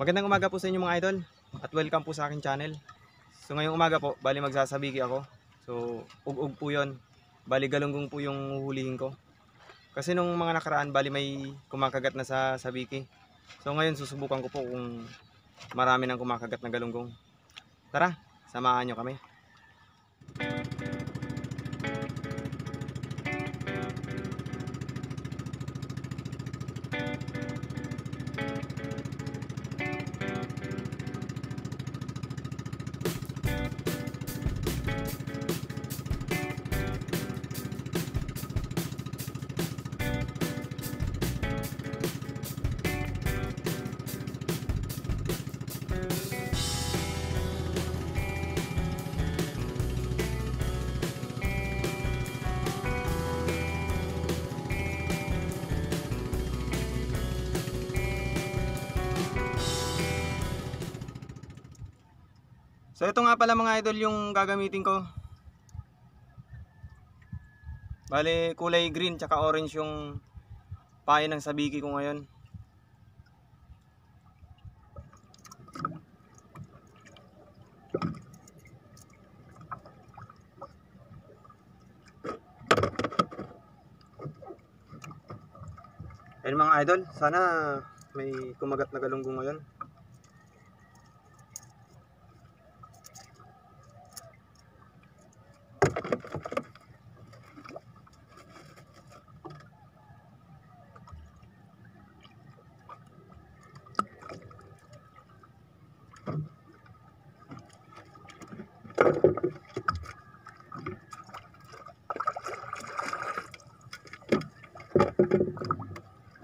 Magandang umaga po sa inyo mga idol at welcome po sa aking channel. So ngayong umaga po, bali magsasabiki ako. So ug-ug po yon. Bali galunggong po yung huhulihin ko. Kasi nung mga nakaraan, bali may kumakagat na sa sabiki. So ngayon susubukan ko po kung marami nang kumakagat na galunggong. Tara, samahan nyo kami. So ito nga pala mga idol yung gagamitin ko. Bale kulay green tsaka orange yung pain ng sabiki ko ngayon. Ayun mga idol, sana may kumagat na galunggong ngayon.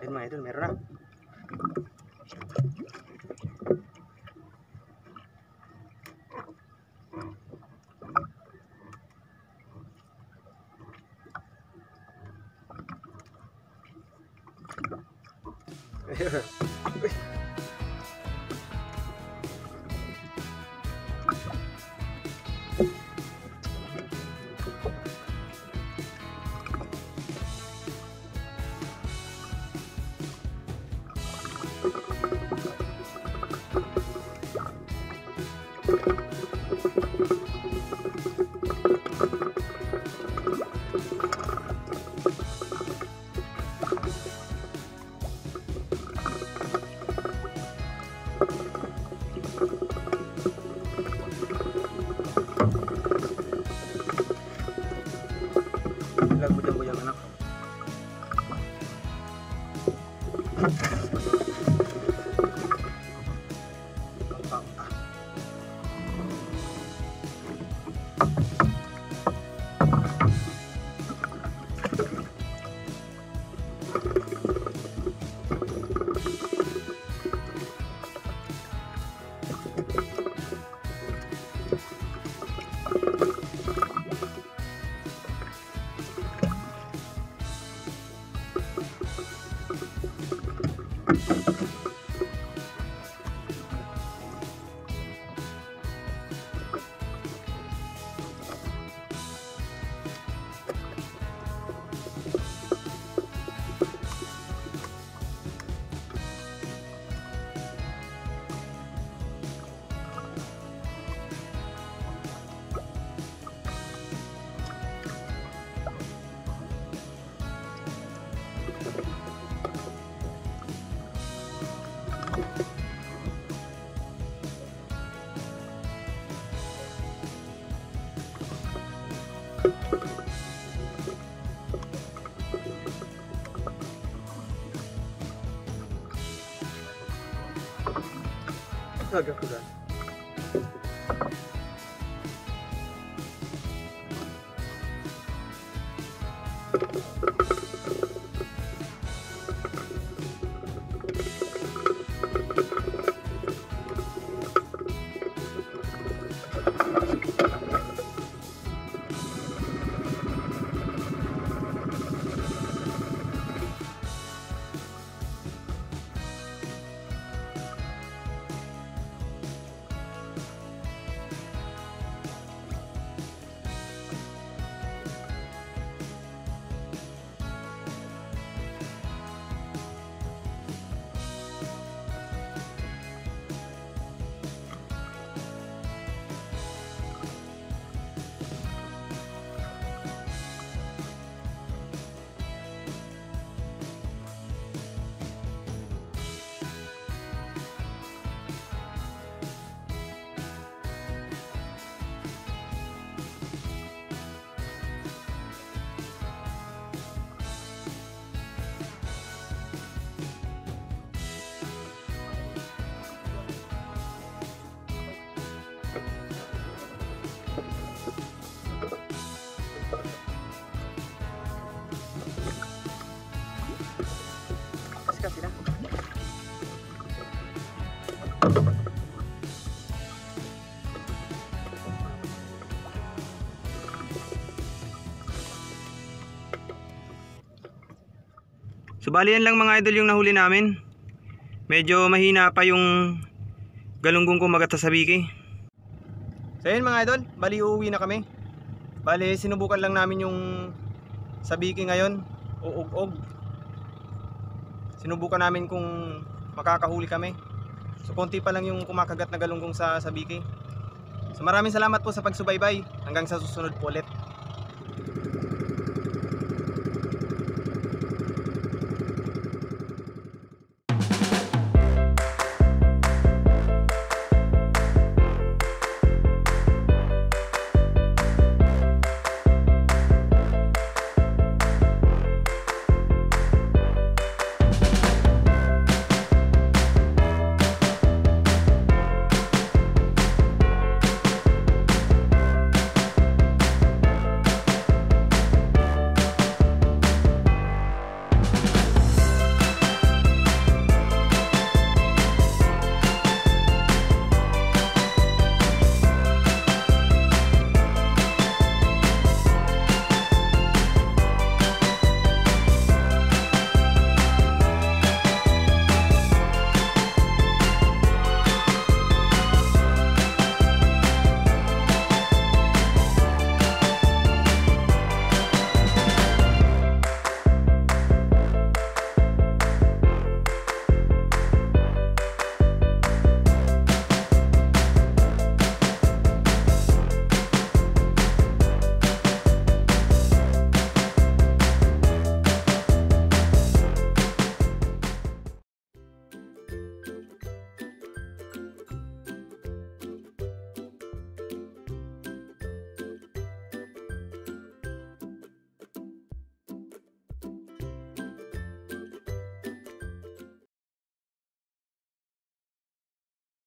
Ayun mga idol, meron na. Ayun. benar benar Yung anak. So bali yan lang mga idol yung nahuli namin. Medyo mahina pa yung galunggong ko magata sa biki. So yun mga idol, bali uuwi na kami. Bali sinubukan lang namin yung sabiki ngayon, uug-ug. Sinubukan namin kung makakahuli kami. So konti pa lang yung kumakagat na galunggong sa sabiki. So maraming salamat po sa pagsubaybay. Hanggang sa susunod po ulit.